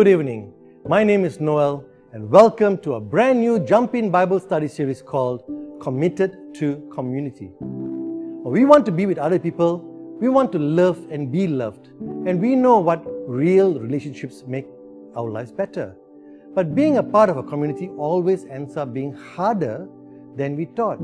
Good evening. My name is Noel, and welcome to a brand new Jump In Bible Study series called Committed to Community. We want to be with other people, we want to love and be loved, and we know what real relationships make our lives better. But being a part of a community always ends up being harder than we thought.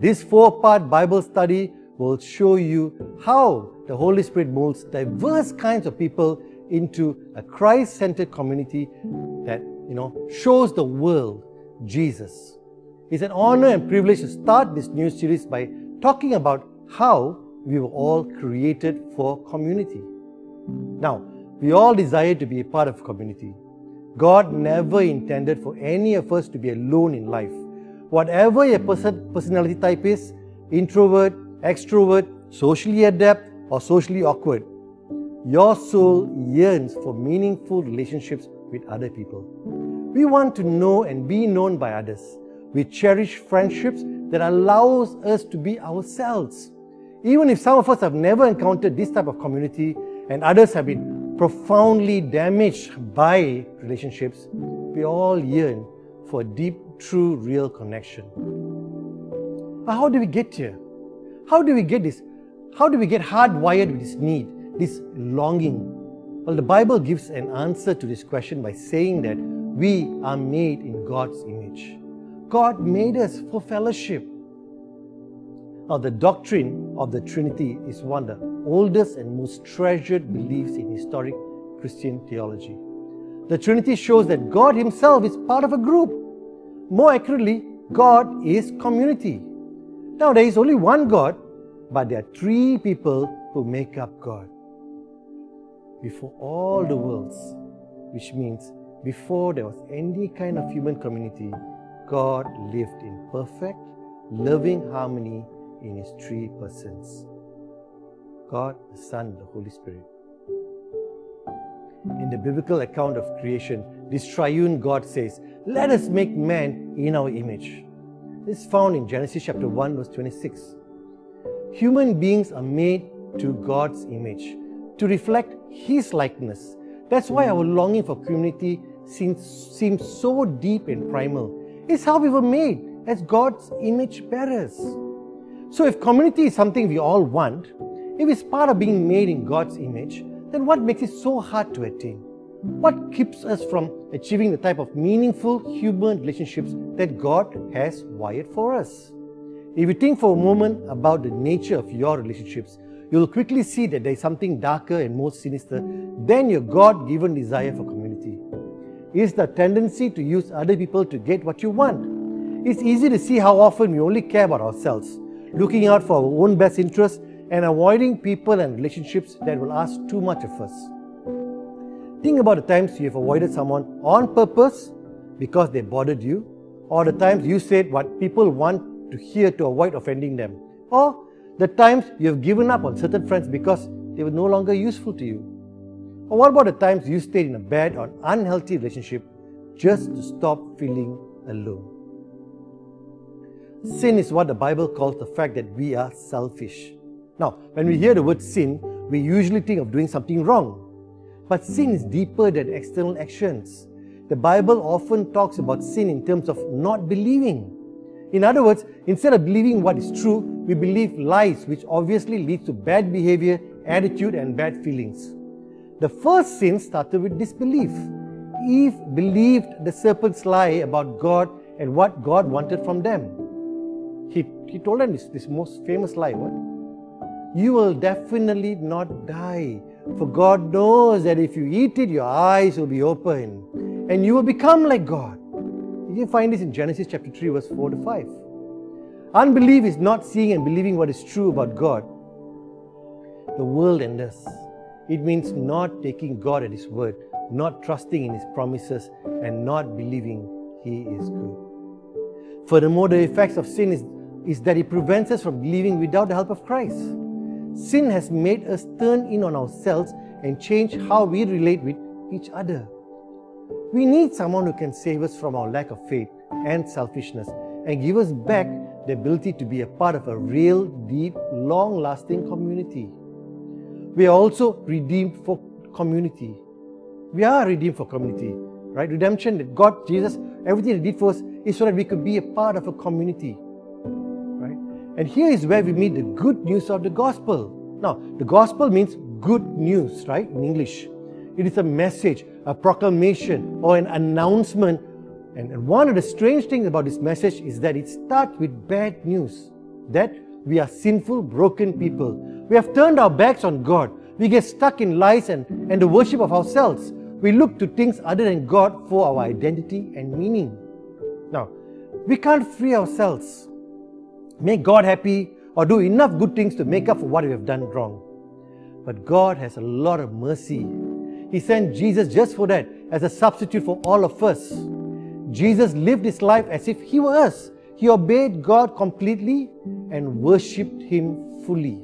This four part Bible study will show you how the Holy Spirit molds diverse kinds of people into a Christ-centered community that you know shows the world Jesus. It's an honor and privilege to start this new series by talking about how we were all created for community. Now, we all desire to be a part of community. God never intended for any of us to be alone in life. Whatever your person, personality type is, introvert, extrovert, socially adept, or socially awkward, your soul yearns for meaningful relationships with other people. We want to know and be known by others. We cherish friendships that allows us to be ourselves. Even if some of us have never encountered this type of community and others have been profoundly damaged by relationships, we all yearn for a deep, true, real connection. But how do we get here? How do we get this? How do we get hardwired with this need? This longing? Well, the Bible gives an answer to this question by saying that we are made in God's image. God made us for fellowship. Now, the doctrine of the Trinity is one of the oldest and most treasured beliefs in historic Christian theology. The Trinity shows that God Himself is part of a group. More accurately, God is community. Now, there is only one God, but there are three people who make up God before all the worlds, which means before there was any kind of human community, God lived in perfect, loving harmony in His three persons God, the Son, the Holy Spirit. In the biblical account of creation, this triune God says, Let us make man in our image. This is found in Genesis chapter 1, verse 26. Human beings are made to God's image to reflect His likeness. That's why our longing for community seems, seems so deep and primal. It's how we were made as God's image bearers. So, if community is something we all want, if it's part of being made in God's image, then what makes it so hard to attain? What keeps us from achieving the type of meaningful human relationships that God has wired for us? If you think for a moment about the nature of your relationships, you'll quickly see that there is something darker and more sinister than your God given desire for community. It's the tendency to use other people to get what you want. It's easy to see how often we only care about ourselves, looking out for our own best interests and avoiding people and relationships that will ask too much of us. Think about the times you have avoided someone on purpose because they bothered you, or the times you said what people want to hear to avoid offending them, or the times you have given up on certain friends because they were no longer useful to you? Or what about the times you stayed in a bad or unhealthy relationship just to stop feeling alone? Sin is what the Bible calls the fact that we are selfish. Now, when we hear the word sin, we usually think of doing something wrong. But sin is deeper than external actions. The Bible often talks about sin in terms of not believing. In other words, instead of believing what is true, we believe lies, which obviously leads to bad behavior, attitude, and bad feelings. The first sin started with disbelief. Eve believed the serpent's lie about God and what God wanted from them. He, he told them this, this most famous lie what? You will definitely not die, for God knows that if you eat it, your eyes will be open and you will become like God. You find this in Genesis chapter 3, verse 4 to 5. Unbelief is not seeing and believing what is true about God, the world, and us. It means not taking God at His word, not trusting in His promises, and not believing He is good. Furthermore, the effects of sin is, is that it prevents us from believing without the help of Christ. Sin has made us turn in on ourselves and change how we relate with each other. We need someone who can save us from our lack of faith and selfishness and give us back the ability to be a part of a real, deep, long lasting community. We are also redeemed for community. We are redeemed for community, right? Redemption that God, Jesus, everything He did for us is so that we could be a part of a community, right? And here is where we meet the good news of the gospel. Now, the gospel means good news, right? In English, it is a message, a proclamation, or an announcement. And one of the strange things about this message is that it starts with bad news that we are sinful, broken people. We have turned our backs on God. We get stuck in lies and, and the worship of ourselves. We look to things other than God for our identity and meaning. Now, we can't free ourselves, make God happy, or do enough good things to make up for what we have done wrong. But God has a lot of mercy. He sent Jesus just for that, as a substitute for all of us. Jesus lived his life as if he were us. He obeyed God completely and worshipped Him fully,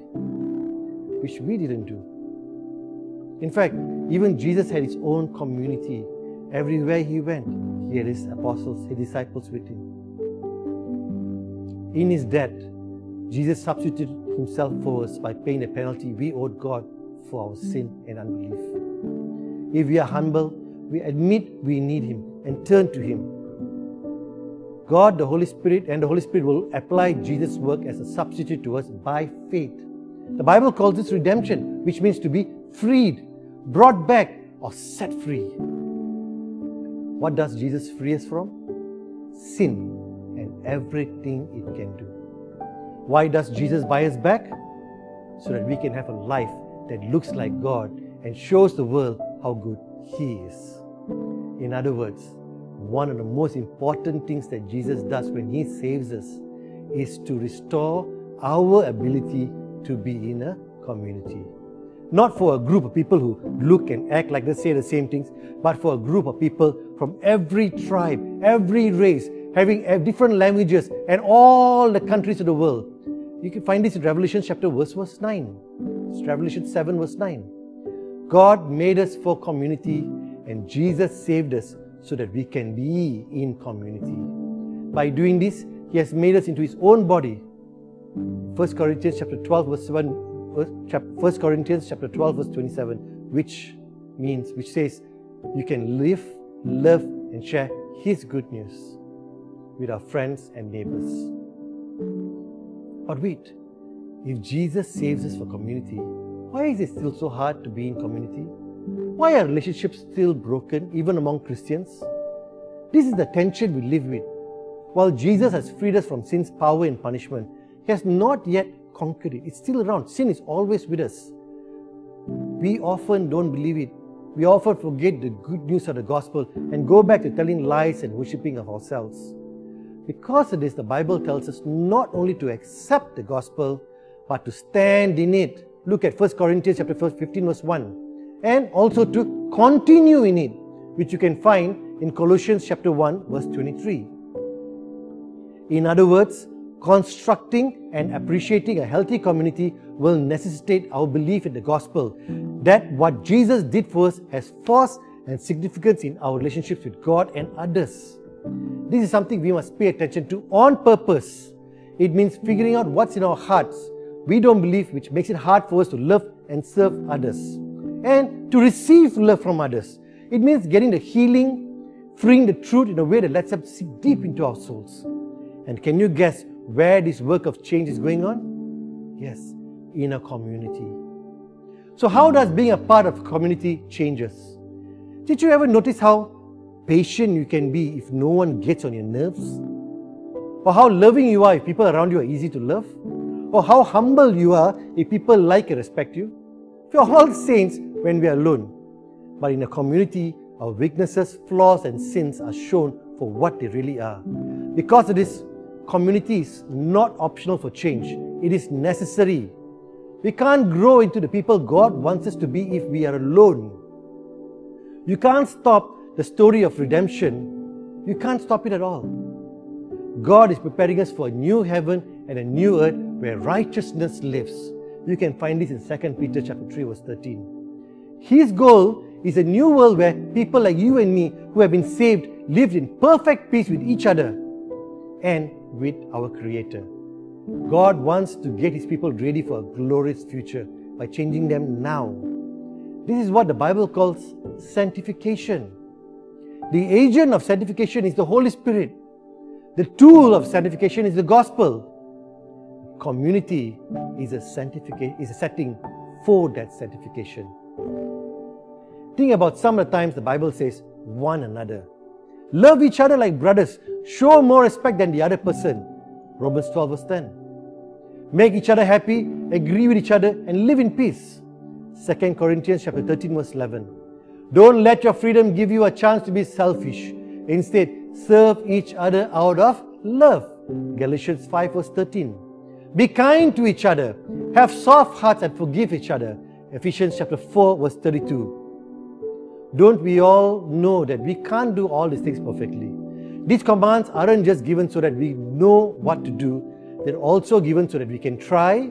which we didn't do. In fact, even Jesus had his own community. Everywhere he went, he had his apostles, his disciples with him. In his death, Jesus substituted himself for us by paying the penalty we owed God for our sin and unbelief. If we are humble, we admit we need him and turn to him God, the Holy Spirit, and the Holy Spirit will apply Jesus' work as a substitute to us by faith. The Bible calls this redemption, which means to be freed, brought back, or set free. What does Jesus free us from? Sin and everything it can do. Why does Jesus buy us back? So that we can have a life that looks like God and shows the world how good He is. In other words, one of the most important things that Jesus does when He saves us is to restore our ability to be in a community. Not for a group of people who look and act like they say the same things, but for a group of people from every tribe, every race, having different languages, and all the countries of the world. You can find this in Revelation chapter verse, verse 9. It's Revelation 7, verse 9. God made us for community, and Jesus saved us so that we can be in community. By doing this, He has made us into His own body. 1 Corinthians chapter 12, verse 7, 1 Corinthians chapter 12, verse 27, which means, which says, you can live, love, and share His good news with our friends and neighbors. But wait, if Jesus saves us for community, why is it still so hard to be in community? Why are relationships still broken, even among Christians? This is the tension we live with. While Jesus has freed us from sin's power and punishment, He has not yet conquered it. It's still around. Sin is always with us. We often don't believe it. We often forget the good news of the gospel and go back to telling lies and worshipping of ourselves. Because of this, the Bible tells us not only to accept the gospel, but to stand in it. Look at 1 Corinthians chapter 15, verse 1 and also to continue in it, which you can find in Colossians chapter 1 verse 23. In other words, constructing and appreciating a healthy community will necessitate our belief in the gospel that what Jesus did for us has force and significance in our relationships with God and others. This is something we must pay attention to on purpose. It means figuring out what's in our hearts we don't believe, which makes it hard for us to love and serve others and to receive love from others. It means getting the healing, freeing the truth in a way that lets us sink deep into our souls. And can you guess where this work of change is going on? Yes, in a community. So, how does being a part of a community change us? Did you ever notice how patient you can be if no one gets on your nerves? Or how loving you are if people around you are easy to love? Or how humble you are if people like and respect you? We are all saints when we are alone. But in a community, our weaknesses, flaws, and sins are shown for what they really are. Because of this, community is not optional for change, it is necessary. We can't grow into the people God wants us to be if we are alone. You can't stop the story of redemption. You can't stop it at all. God is preparing us for a new heaven and a new earth where righteousness lives. You can find this in 2 Peter chapter 3 verse 13. His goal is a new world where people like you and me who have been saved lived in perfect peace with each other and with our creator. God wants to get his people ready for a glorious future by changing them now. This is what the Bible calls sanctification. The agent of sanctification is the Holy Spirit. The tool of sanctification is the gospel. Community is a is a setting for that sanctification. Think about some of the times the Bible says one another. Love each other like brothers. Show more respect than the other person. Romans 12 verse 10. Make each other happy, agree with each other, and live in peace. 2 Corinthians chapter 13, verse 11. Don't let your freedom give you a chance to be selfish. Instead, serve each other out of love. Galatians 5, verse 13. Be kind to each other. Have soft hearts and forgive each other. Ephesians chapter 4, verse 32. Don't we all know that we can't do all these things perfectly? These commands aren't just given so that we know what to do, they're also given so that we can try,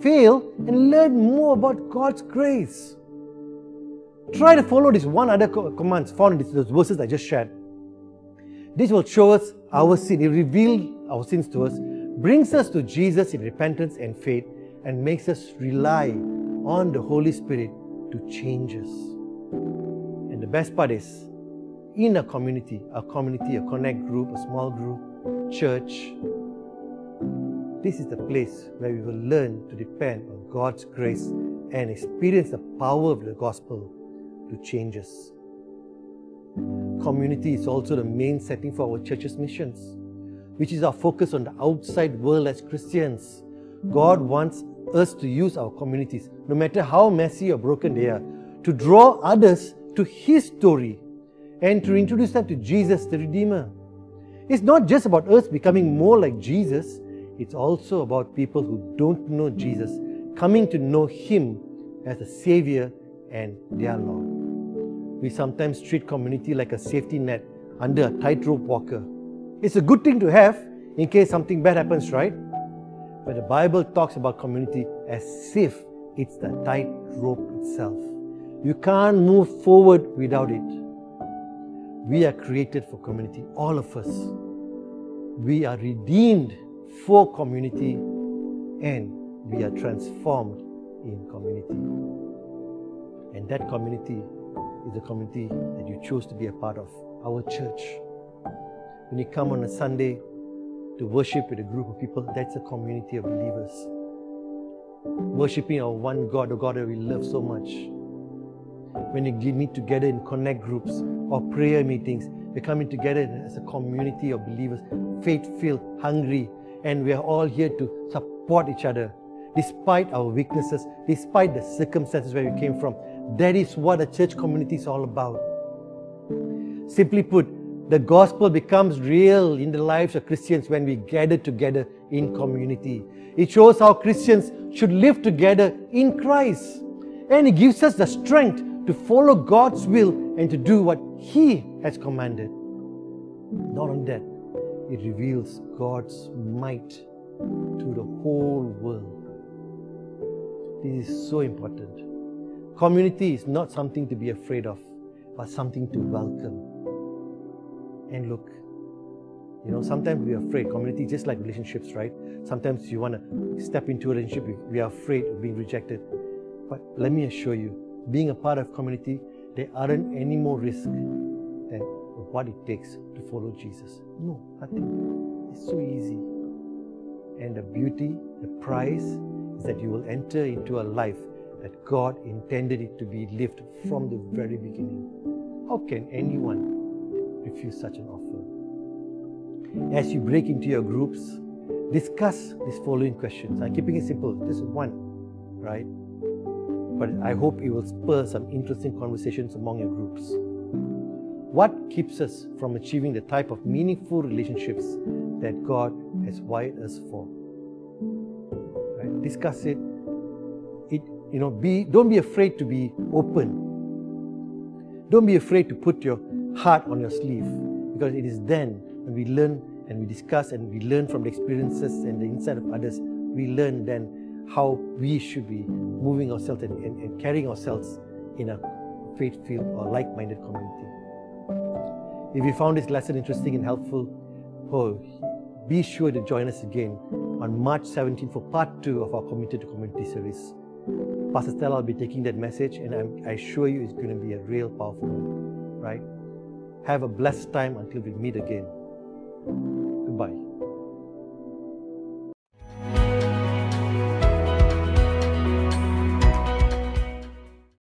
fail, and learn more about God's grace. Try to follow these one other commands found in those verses I just shared. This will show us our sin, it reveals our sins to us, brings us to Jesus in repentance and faith, and makes us rely on the Holy Spirit to change us. And the best part is, in a community, a community, a connect group, a small group, church, this is the place where we will learn to depend on God's grace and experience the power of the gospel to change us. Community is also the main setting for our church's missions, which is our focus on the outside world as Christians. God wants us to use our communities, no matter how messy or broken they are, to draw others to His story and to introduce them to Jesus the Redeemer. It's not just about us becoming more like Jesus, it's also about people who don't know Jesus coming to know Him as the Savior and their Lord. We sometimes treat community like a safety net under a tightrope walker. It's a good thing to have in case something bad happens, right? But the Bible talks about community as if it's the tightrope itself. You can't move forward without it. We are created for community, all of us. We are redeemed for community and we are transformed in community. And that community is the community that you chose to be a part of, our church. When you come on a Sunday to worship with a group of people, that's a community of believers. Worshipping our one God, the God that we love so much. When you meet together in connect groups or prayer meetings, we're coming together as a community of believers, faith filled, hungry, and we are all here to support each other despite our weaknesses, despite the circumstances where we came from. That is what a church community is all about. Simply put, the gospel becomes real in the lives of Christians when we gather together in community. It shows how Christians should live together in Christ. And it gives us the strength to follow God's will and to do what He has commanded. Not only that, it reveals God's might to the whole world. This is so important. Community is not something to be afraid of, but something to welcome. And look, you know, sometimes we are afraid. Community just like relationships, right? Sometimes you want to step into a relationship, we are afraid of being rejected. But let me assure you, being a part of community, there aren't any more risks than what it takes to follow Jesus. No, nothing. It's so easy. And the beauty, the price is that you will enter into a life that God intended it to be lived from the very beginning. How can anyone refuse such an offer? As you break into your groups, discuss these following questions. I'm keeping it simple, just one, right? But I hope it will spur some interesting conversations among your groups. What keeps us from achieving the type of meaningful relationships that God has wired us for? Right? Discuss it. It you know, be don't be afraid to be open. Don't be afraid to put your heart on your sleeve because it is then when we learn and we discuss and we learn from the experiences and the insight of others, we learn then how we should be moving ourselves and, and, and carrying ourselves in a faith-filled or like-minded community. If you found this lesson interesting and helpful, oh, be sure to join us again on March 17 for part two of our Committed to Community series. Pastor Stella will be taking that message, and I'm, I assure you it's going to be a real powerful one, right? Have a blessed time until we meet again.